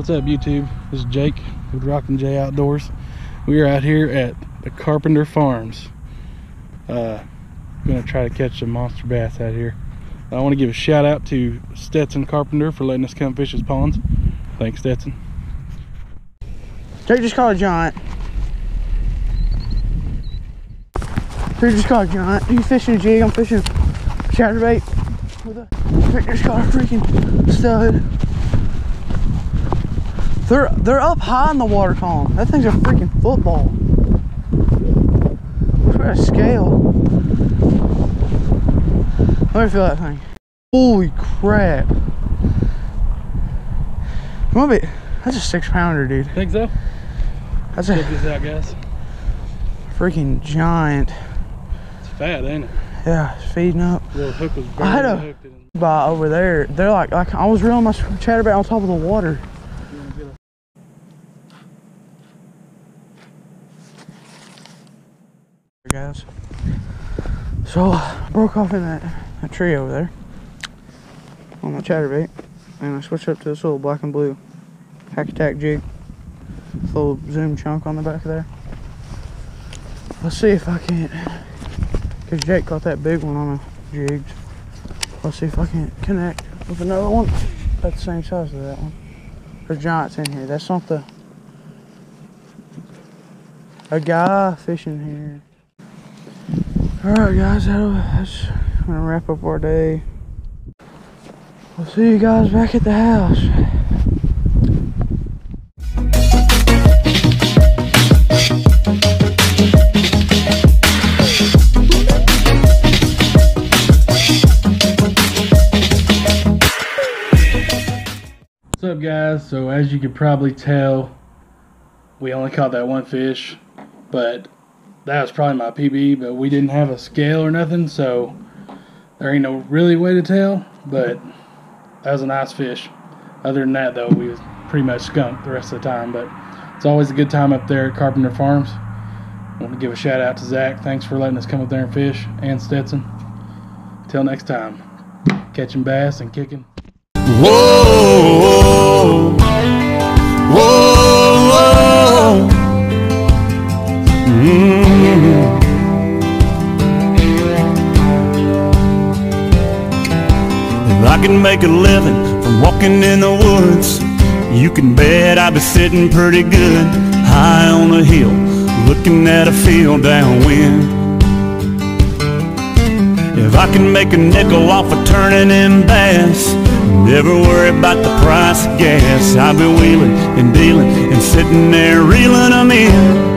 What's up YouTube? This is Jake with Rockn J Outdoors. We are out here at the Carpenter Farms. Uh, gonna try to catch some monster bass out here. I want to give a shout out to Stetson Carpenter for letting us come fish his ponds. Thanks Stetson. Jake just caught a giant. Jake just caught a giant. You fishing a jig, I'm fishing chatterbait. With a Jake just caught a freaking stud. They're they're up high in the water column. That thing's a freaking football. Look at a scale. Let me feel that thing. Holy crap. Come on, that's a six pounder, dude. Think so? That's Check a this out guys. freaking giant. It's fat, ain't it? Yeah, it's feeding up. The hook was I had a-. By over there, they're like, like I was reeling my chatterbait on top of the water. Guys. So I broke off in that, that tree over there on my chatterbait, and I switched up to this little black and blue hack attack jig, little zoom chunk on the back of there. Let's see if I can't, cause Jake caught that big one on a jigs. Let's see if I can't connect with another one that's the same size as that one. There's giants in here. That's not the a guy fishing here. Alright guys, that'll, that's gonna wrap up our day. We'll see you guys back at the house. What's up guys? So as you can probably tell, we only caught that one fish, but that was probably my PB, but we didn't have a scale or nothing, so there ain't no really way to tell, but that was a nice fish. Other than that though, we was pretty much skunked the rest of the time, but it's always a good time up there at Carpenter Farms. Want to give a shout out to Zach. Thanks for letting us come up there and fish, and Stetson. Till next time, catching bass and kicking. Whoa, can make a living from walking in the woods, you can bet I'd be sitting pretty good high on a hill, looking at a field downwind. If I can make a nickel off of turning in bass, never worry about the price of gas. I'll be wheeling and dealing and sitting there reeling them in.